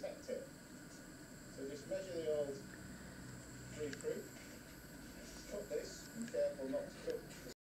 tap tip. So just measure the old free fruit, cut this, be careful not to cut